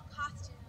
costume